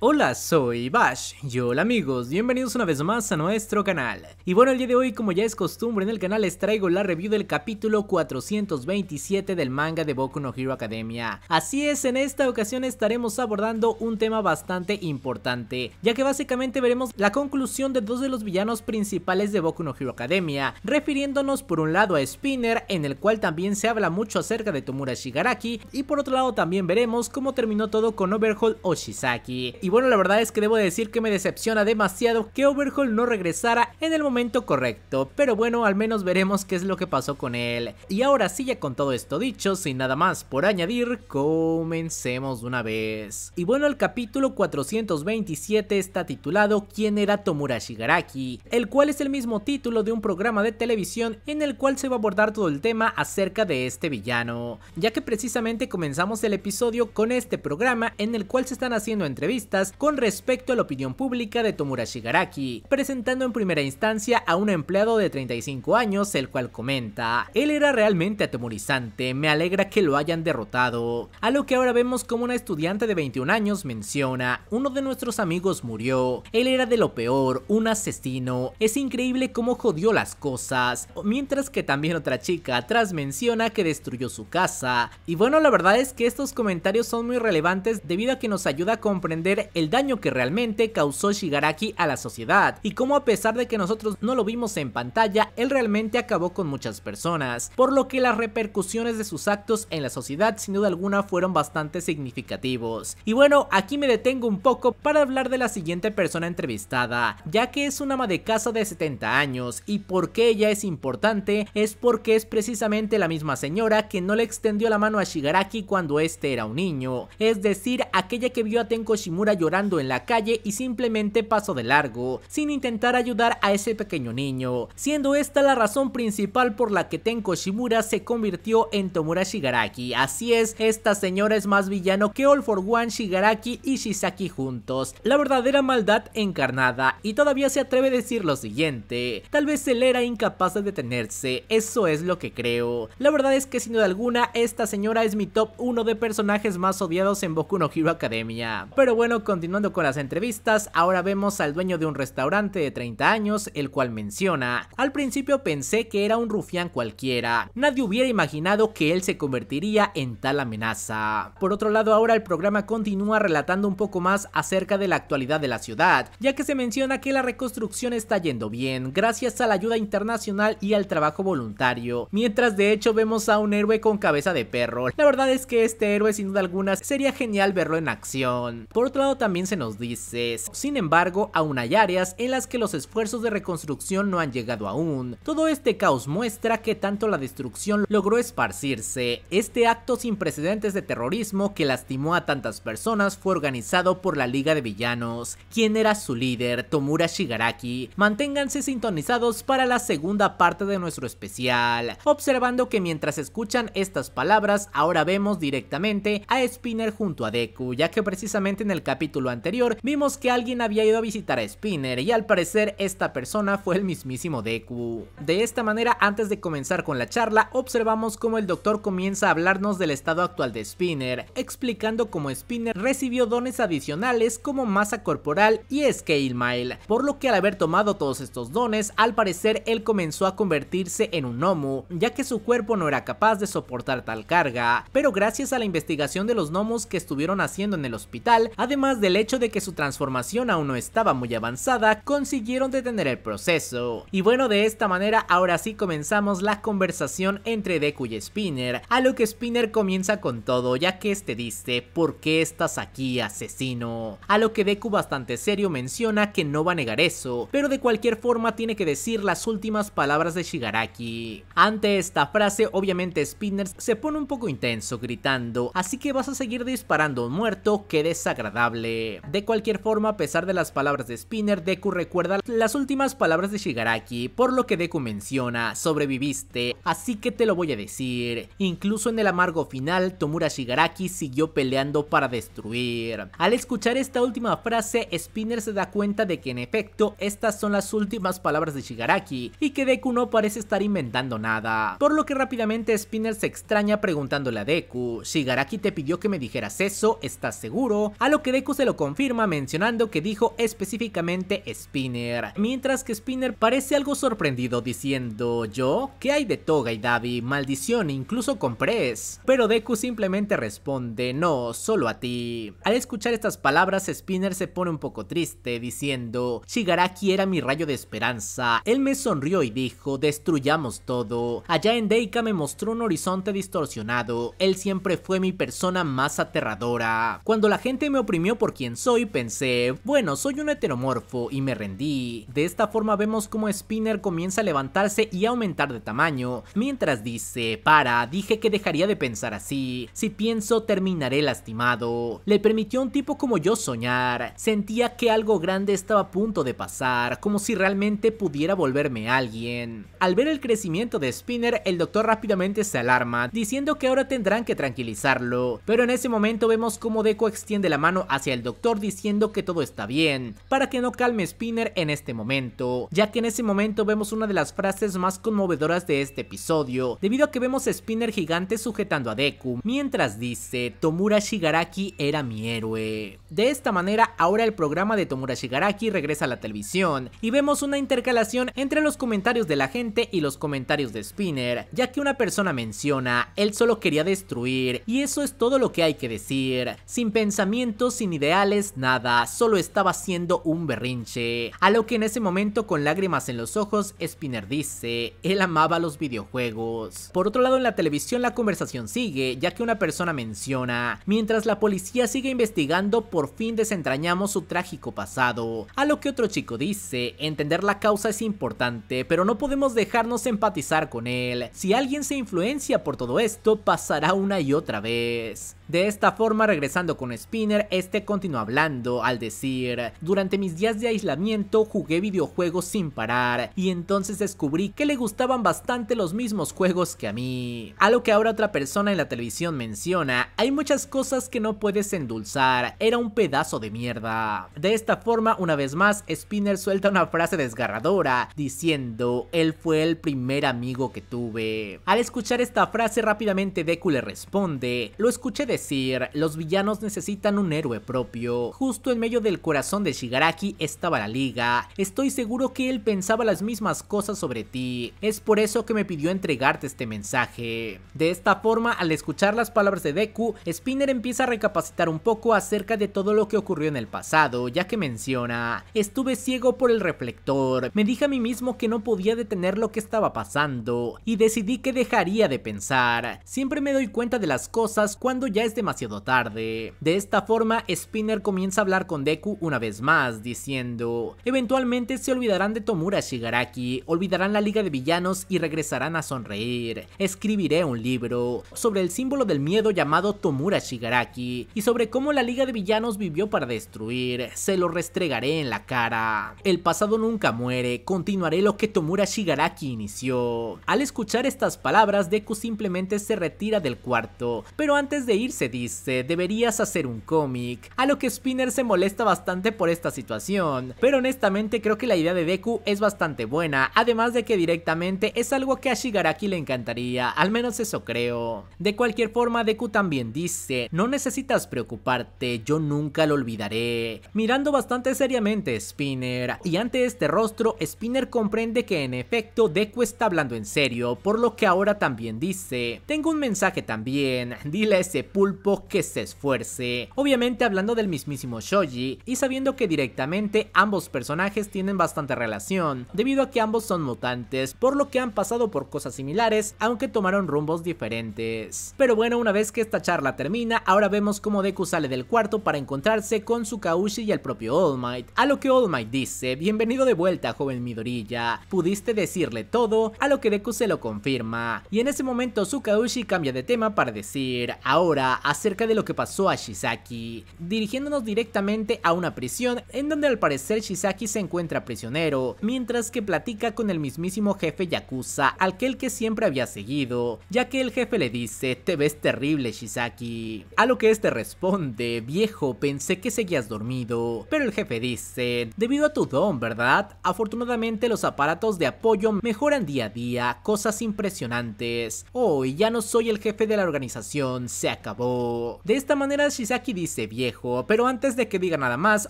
Hola, soy Bash y hola amigos, bienvenidos una vez más a nuestro canal. Y bueno, el día de hoy, como ya es costumbre en el canal, les traigo la review del capítulo 427 del manga de Boku no Hero Academia. Así es, en esta ocasión estaremos abordando un tema bastante importante, ya que básicamente veremos la conclusión de dos de los villanos principales de Boku no Hero Academia, refiriéndonos por un lado a Spinner, en el cual también se habla mucho acerca de Tomura Shigaraki, y por otro lado también veremos cómo terminó todo con Overhaul o Shisaki. Y bueno, la verdad es que debo decir que me decepciona demasiado que Overhaul no regresara en el momento correcto, pero bueno, al menos veremos qué es lo que pasó con él. Y ahora sí, ya con todo esto dicho, sin nada más por añadir, comencemos de una vez. Y bueno, el capítulo 427 está titulado ¿Quién era Tomura Shigaraki? El cual es el mismo título de un programa de televisión en el cual se va a abordar todo el tema acerca de este villano, ya que precisamente comenzamos el episodio con este programa en el cual se están haciendo entrevistas con respecto a la opinión pública de Tomura Shigaraki, presentando en primera instancia a un empleado de 35 años, el cual comenta, él era realmente atemorizante, me alegra que lo hayan derrotado, a lo que ahora vemos como una estudiante de 21 años menciona, uno de nuestros amigos murió, él era de lo peor, un asesino, es increíble cómo jodió las cosas, mientras que también otra chica atrás menciona que destruyó su casa, y bueno la verdad es que estos comentarios son muy relevantes debido a que nos ayuda a comprender el daño que realmente causó Shigaraki a la sociedad. Y cómo a pesar de que nosotros no lo vimos en pantalla, él realmente acabó con muchas personas, por lo que las repercusiones de sus actos en la sociedad sin duda alguna fueron bastante significativos. Y bueno, aquí me detengo un poco para hablar de la siguiente persona entrevistada, ya que es una ama de casa de 70 años. Y por qué ella es importante es porque es precisamente la misma señora que no le extendió la mano a Shigaraki cuando este era un niño, es decir, aquella que vio a Tenko Shimura llorando en la calle y simplemente pasó de largo, sin intentar ayudar a ese pequeño niño, siendo esta la razón principal por la que Tenko Shimura se convirtió en Tomura Shigaraki. Así es, esta señora es más villano que All for One, Shigaraki y Shisaki juntos, la verdadera maldad encarnada, y todavía se atreve a decir lo siguiente, tal vez él era incapaz de detenerse, eso es lo que creo. La verdad es que sin duda alguna, esta señora es mi top 1 de personajes más odiados en Boku no Hero Academia. Pero bueno, continuando con las entrevistas, ahora vemos al dueño de un restaurante de 30 años, el cual menciona, al principio pensé que era un rufián cualquiera, nadie hubiera imaginado que él se convertiría en tal amenaza. Por otro lado, ahora el programa continúa relatando un poco más acerca de la actualidad de la ciudad, ya que se menciona que la reconstrucción está yendo bien, gracias a la ayuda internacional y al trabajo voluntario, mientras de hecho vemos a un héroe con cabeza de perro. La verdad es que este héroe sin duda alguna sería genial verlo en acción. Por otro lado, también se nos dice, sin embargo, aún hay áreas en las que los esfuerzos de reconstrucción no han llegado aún. Todo este caos muestra que tanto la destrucción logró esparcirse. Este acto sin precedentes de terrorismo que lastimó a tantas personas fue organizado por la Liga de Villanos. ¿Quién era su líder? Tomura Shigaraki. Manténganse sintonizados para la segunda parte de nuestro especial, observando que mientras escuchan estas palabras, ahora vemos directamente a Spinner junto a Deku, ya que precisamente en el capítulo anterior, vimos que alguien había ido a visitar a Spinner y al parecer esta persona fue el mismísimo Deku. De esta manera, antes de comenzar con la charla, observamos cómo el doctor comienza a hablarnos del estado actual de Spinner, explicando cómo Spinner recibió dones adicionales como masa corporal y Scale Mile, por lo que al haber tomado todos estos dones, al parecer él comenzó a convertirse en un Nomu, ya que su cuerpo no era capaz de soportar tal carga, pero gracias a la investigación de los Nomus que estuvieron haciendo en el hospital, además del hecho de que su transformación aún no estaba muy avanzada, consiguieron detener el proceso. Y bueno, de esta manera ahora sí comenzamos la conversación entre Deku y Spinner, a lo que Spinner comienza con todo, ya que este dice, ¿por qué estás aquí, asesino? A lo que Deku bastante serio menciona que no va a negar eso, pero de cualquier forma tiene que decir las últimas palabras de Shigaraki. Ante esta frase, obviamente Spinner se pone un poco intenso, gritando, así que vas a seguir disparando un muerto, qué desagradable. De cualquier forma, a pesar de las palabras de Spinner, Deku recuerda las últimas palabras de Shigaraki, por lo que Deku menciona, sobreviviste, así que te lo voy a decir. Incluso en el amargo final, Tomura Shigaraki siguió peleando para destruir. Al escuchar esta última frase, Spinner se da cuenta de que en efecto, estas son las últimas palabras de Shigaraki, y que Deku no parece estar inventando nada. Por lo que rápidamente Spinner se extraña preguntándole a Deku, Shigaraki te pidió que me dijeras eso, ¿estás seguro? A lo que Deku Se lo confirma mencionando que dijo específicamente Spinner, mientras que Spinner parece algo sorprendido diciendo ¿Yo? ¿Qué hay de Toga y Davi? Maldición, incluso con Press. Pero Deku simplemente responde no, solo a ti. Al escuchar estas palabras Spinner se pone un poco triste diciendo Shigaraki era mi rayo de esperanza. Él me sonrió y dijo destruyamos todo. Allá en Deika me mostró un horizonte distorsionado. Él siempre fue mi persona más aterradora. Cuando la gente me oprimió por quien soy, pensé, bueno, soy un heteromorfo y me rendí. De esta forma vemos como Spinner comienza a levantarse y aumentar de tamaño, mientras dice, para, dije que dejaría de pensar así. Si pienso, terminaré lastimado. Le permitió a un tipo como yo soñar. Sentía que algo grande estaba a punto de pasar, como si realmente pudiera volverme alguien. Al ver el crecimiento de Spinner, el doctor rápidamente se alarma, diciendo que ahora tendrán que tranquilizarlo. Pero en ese momento vemos como Deku extiende la mano hacia el doctor diciendo que todo está bien, para que no calme Spinner en este momento, ya que en ese momento vemos una de las frases más conmovedoras de este episodio, debido a que vemos a Spinner gigante sujetando a Deku, mientras dice, Tomura Shigaraki era mi héroe. De esta manera, ahora el programa de Tomura Shigaraki regresa a la televisión, y vemos una intercalación entre los comentarios de la gente y los comentarios de Spinner, ya que una persona menciona, él solo quería destruir, y eso es todo lo que hay que decir, sin pensamientos, sin ideales, nada, solo estaba haciendo un berrinche, a lo que en ese momento con lágrimas en los ojos, Spinner dice, él amaba los videojuegos. Por otro lado en la televisión la conversación sigue, ya que una persona menciona, mientras la policía sigue investigando por fin desentrañamos su trágico pasado, a lo que otro chico dice, entender la causa es importante, pero no podemos dejarnos empatizar con él, si alguien se influencia por todo esto pasará una y otra vez. De esta forma, regresando con Spinner, este continuó hablando al decir, durante mis días de aislamiento jugué videojuegos sin parar y entonces descubrí que le gustaban bastante los mismos juegos que a mí. A lo que ahora otra persona en la televisión menciona, hay muchas cosas que no puedes endulzar, era un pedazo de mierda. De esta forma, una vez más, Spinner suelta una frase desgarradora, diciendo, él fue el primer amigo que tuve. Al escuchar esta frase rápidamente Deku le responde, lo escuché de decir, los villanos necesitan un héroe propio. Justo en medio del corazón de Shigaraki estaba la liga. Estoy seguro que él pensaba las mismas cosas sobre ti. Es por eso que me pidió entregarte este mensaje. De esta forma, al escuchar las palabras de Deku, Spinner empieza a recapacitar un poco acerca de todo lo que ocurrió en el pasado, ya que menciona, estuve ciego por el reflector, me dije a mí mismo que no podía detener lo que estaba pasando, y decidí que dejaría de pensar. Siempre me doy cuenta de las cosas cuando ya demasiado tarde. De esta forma, Spinner comienza a hablar con Deku una vez más, diciendo, eventualmente se olvidarán de Tomura Shigaraki, olvidarán la liga de villanos y regresarán a sonreír. Escribiré un libro sobre el símbolo del miedo llamado Tomura Shigaraki y sobre cómo la liga de villanos vivió para destruir, se lo restregaré en la cara. El pasado nunca muere, continuaré lo que Tomura Shigaraki inició. Al escuchar estas palabras, Deku simplemente se retira del cuarto, pero antes de irse se dice, deberías hacer un cómic, a lo que Spinner se molesta bastante por esta situación, pero honestamente creo que la idea de Deku es bastante buena, además de que directamente es algo que a Shigaraki le encantaría, al menos eso creo. De cualquier forma, Deku también dice, no necesitas preocuparte, yo nunca lo olvidaré, mirando bastante seriamente Spinner, y ante este rostro, Spinner comprende que en efecto Deku está hablando en serio, por lo que ahora también dice, tengo un mensaje también, dile a ese pulpo que se esfuerce. Obviamente hablando del mismísimo Shoji y sabiendo que directamente ambos personajes tienen bastante relación, debido a que ambos son mutantes, por lo que han pasado por cosas similares, aunque tomaron rumbos diferentes. Pero bueno, una vez que esta charla termina, ahora vemos cómo Deku sale del cuarto para encontrarse con Tsukaushi y el propio All Might, a lo que All Might dice, bienvenido de vuelta joven Midorilla, pudiste decirle todo, a lo que Deku se lo confirma, y en ese momento Tsukaushi cambia de tema para decir, ahora acerca de lo que pasó a Shisaki, dirigiéndonos directamente a una prisión en donde al parecer Shisaki se encuentra prisionero, mientras que platica con el mismísimo jefe Yakuza, al que siempre había seguido, ya que el jefe le dice, te ves terrible Shisaki, a lo que este responde, viejo, pensé que seguías dormido, pero el jefe dice, debido a tu don, ¿verdad? Afortunadamente los aparatos de apoyo mejoran día a día, cosas impresionantes, hoy ya no soy el jefe de la organización, se acabó De esta manera Shisaki dice viejo, pero antes de que diga nada más,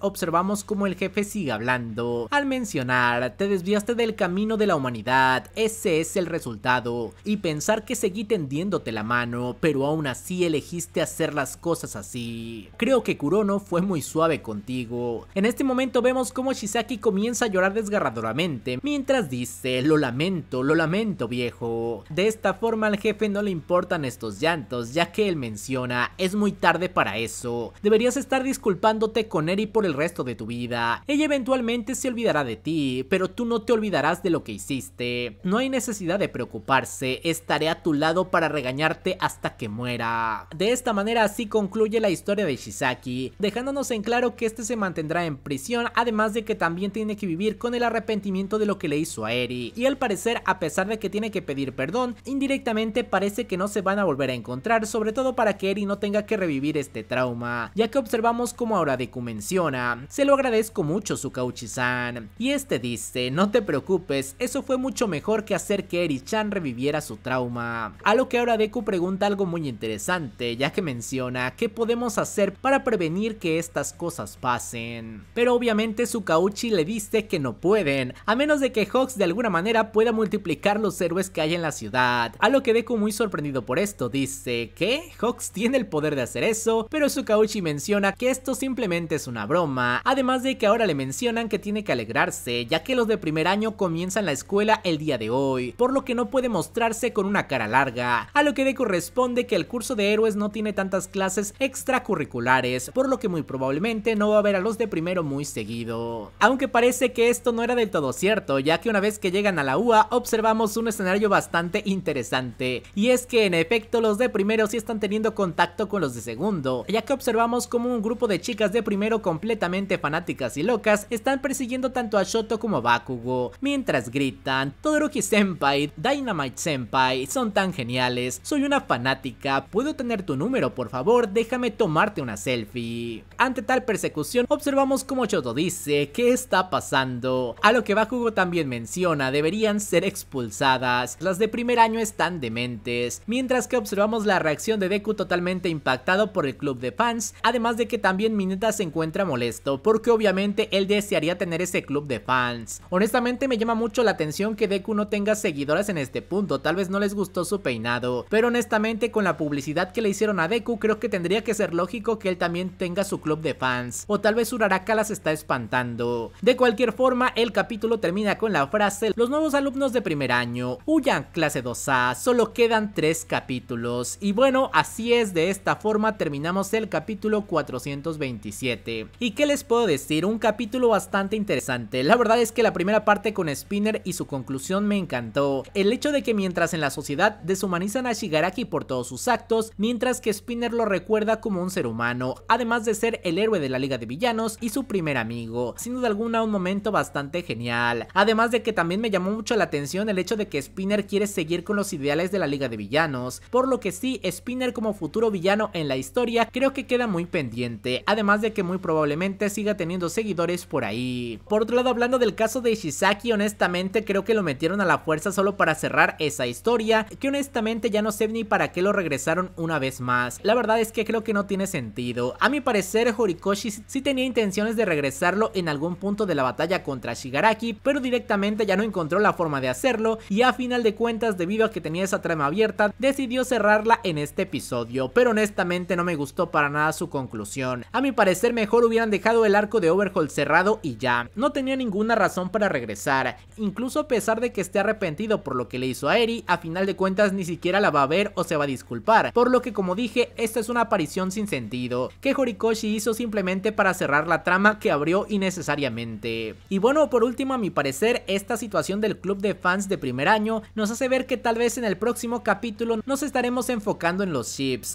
observamos como el jefe sigue hablando. Al mencionar, te desviaste del camino de la humanidad, ese es el resultado. Y pensar que seguí tendiéndote la mano, pero aún así elegiste hacer las cosas así. Creo que Kurono fue muy suave contigo. En este momento vemos como Shisaki comienza a llorar desgarradoramente, mientras dice, lo lamento, lo lamento viejo. De esta forma al jefe no le importan estos llantos, ya que él menciona, es muy tarde para eso. Deberías estar disculpándote con Eri por el resto de tu vida. Ella eventualmente se olvidará de ti, pero tú no te olvidarás de lo que hiciste. No hay necesidad de preocuparse, estaré a tu lado para regañarte hasta que muera. De esta manera así concluye la historia de Shisaki, dejándonos en claro que este se mantendrá en prisión, además de que también tiene que vivir con el arrepentimiento de lo que le hizo a Eri. Y al parecer, a pesar de que tiene que pedir perdón, indirectamente parece que no se van a volver a encontrar, sobre todo para que Eri no tenga que revivir este trauma, ya que observamos como ahora Deku menciona, se lo agradezco mucho su san y este dice, no te preocupes, eso fue mucho mejor que hacer que Eri-chan reviviera su trauma. A lo que ahora Deku pregunta algo muy interesante, ya que menciona, ¿qué podemos hacer para prevenir que estas cosas pasen? Pero obviamente su Kauchi le dice que no pueden, a menos de que Hawks de alguna manera pueda multiplicar los héroes que hay en la ciudad. A lo que Deku muy sorprendido por esto dice, ¿qué? Hawks tiene el poder de hacer eso, pero su Kauchi menciona que esto simplemente es una broma, además de que ahora le mencionan que tiene que alegrarse, ya que los de primer año comienzan la escuela el día de hoy, por lo que no puede mostrarse con una cara larga, a lo que Deku responde que el curso de héroes no tiene tantas clases extracurriculares, por lo que muy probablemente no va a ver a los de primero muy seguido. Aunque parece que esto no era del todo cierto, ya que una vez que llegan a la UA observamos un escenario bastante interesante, y es que en efecto los de primero sí están teniendo contacto con los de segundo, ya que observamos como un grupo de chicas de primero completamente fanáticas y locas están persiguiendo tanto a Shoto como a Bakugo, mientras gritan, Todoroki Senpai, Dynamite Senpai, son tan geniales, soy una fanática, puedo tener tu número por favor, déjame tomarte una selfie. Ante tal persecución observamos como Shoto dice, ¿qué está pasando? A lo que Bakugo también menciona, deberían ser expulsadas, las de primer año están dementes, mientras que observamos la reacción de Deku totalmente impactado por el club de fans, además de que también Mineta se encuentra molesto, porque obviamente él desearía tener ese club de fans. Honestamente me llama mucho la atención que Deku no tenga seguidoras en este punto, tal vez no les gustó su peinado, pero honestamente con la publicidad que le hicieron a Deku creo que tendría que ser lógico que él también tenga su club de fans, o tal vez Uraraka las está espantando. De cualquier forma, el capítulo termina con la frase, los nuevos alumnos de primer año, huyan clase 2A, solo quedan 3 capítulos, y bueno, así es, de esta forma terminamos el capítulo 427. ¿Y qué les puedo decir? Un capítulo bastante interesante. La verdad es que la primera parte con Spinner y su conclusión me encantó. El hecho de que mientras en la sociedad deshumanizan a Shigaraki por todos sus actos, mientras que Spinner lo recuerda como un ser humano, además de ser el héroe de la Liga de Villanos y su primer amigo. Sin duda alguna un momento bastante genial. Además de que también me llamó mucho la atención el hecho de que Spinner quiere seguir con los ideales de la Liga de Villanos, por lo que sí, Spinner como futuro villano en la historia creo que queda muy pendiente, además de que muy probablemente siga teniendo seguidores por ahí. Por otro lado, hablando del caso de Ishizaki, honestamente creo que lo metieron a la fuerza solo para cerrar esa historia, que honestamente ya no sé ni para qué lo regresaron una vez más. La verdad es que creo que no tiene sentido. A mi parecer, Horikoshi sí tenía intenciones de regresarlo en algún punto de la batalla contra Shigaraki, pero directamente ya no encontró la forma de hacerlo y a final de cuentas, debido a que tenía esa trama abierta, decidió cerrarla en este episodio, pero honestamente no me gustó para nada su conclusión. A mi parecer mejor hubieran dejado el arco de Overhaul cerrado y ya, no tenía ninguna razón para regresar, incluso a pesar de que esté arrepentido por lo que le hizo a Eri, a final de cuentas ni siquiera la va a ver o se va a disculpar, por lo que como dije, esta es una aparición sin sentido, que Horikoshi hizo simplemente para cerrar la trama que abrió innecesariamente. Y bueno, por último a mi parecer, esta situación del club de fans de primer año nos hace ver que tal vez en el próximo capítulo nos estaremos enfocando en los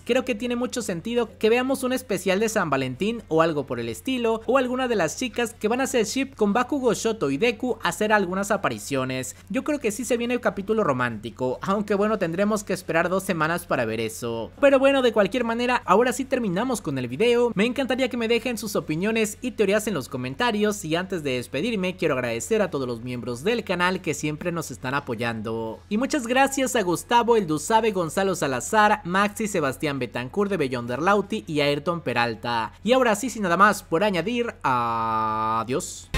creo que tiene mucho sentido que veamos un especial de San Valentín o algo por el estilo, o alguna de las chicas que van a hacer ship con Bakugo, Shoto y Deku hacer algunas apariciones. Yo creo que sí se viene el capítulo romántico, aunque bueno tendremos que esperar dos semanas para ver eso. Pero bueno, de cualquier manera, ahora sí terminamos con el video, me encantaría que me dejen sus opiniones y teorías en los comentarios y antes de despedirme quiero agradecer a todos los miembros del canal que siempre nos están apoyando. Y muchas gracias a Gustavo, El Dusabe, Gonzalo Salazar, Maxi, Sebastián Betancourt de Beyonder Lauti y Ayrton Peralta. Y ahora sí, sin nada más por añadir, adiós.